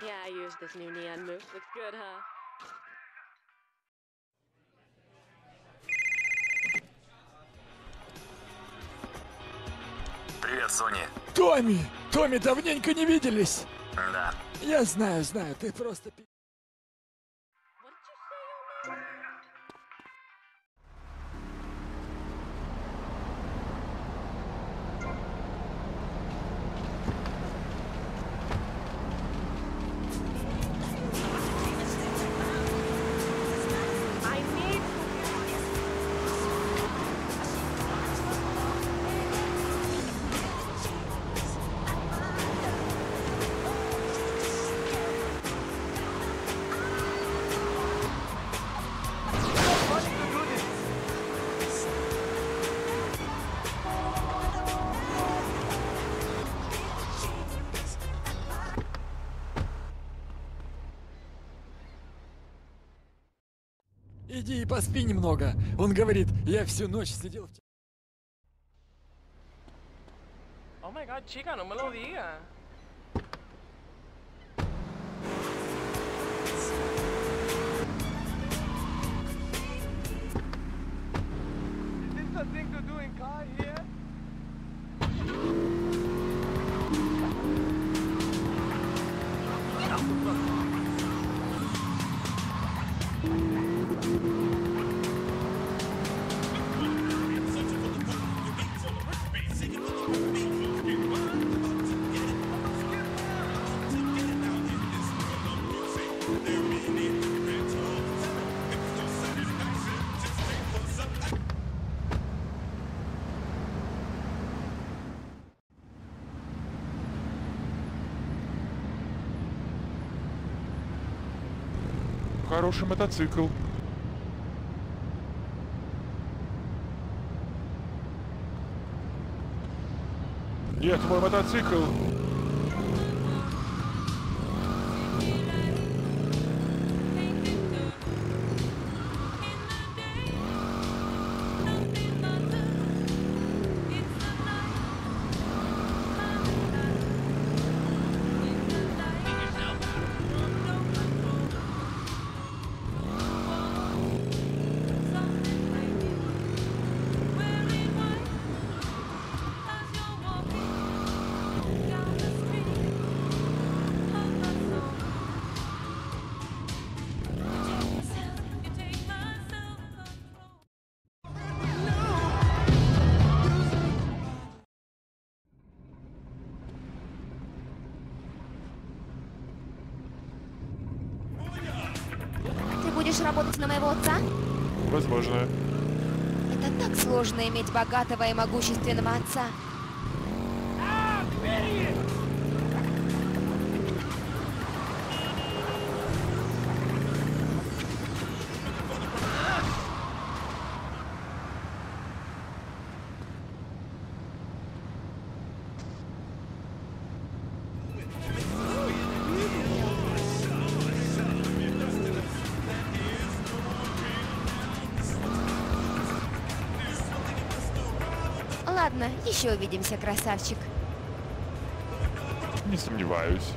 Yeah, I used this new neon move. Looks good, huh? Привет, Сони. Томми! Томми, давненько не виделись! Да. Я знаю, знаю, ты просто... пи- What did you say your name? Иди и поспи немного. Он говорит, я всю ночь сидел в... Oh my. Хороший мотоцикл. Нет, мой мотоцикл. Будешь работать на моего отца? Возможно. Это так сложно иметь богатого и могущественного отца. Ладно, еще увидимся, красавчик. Не сомневаюсь.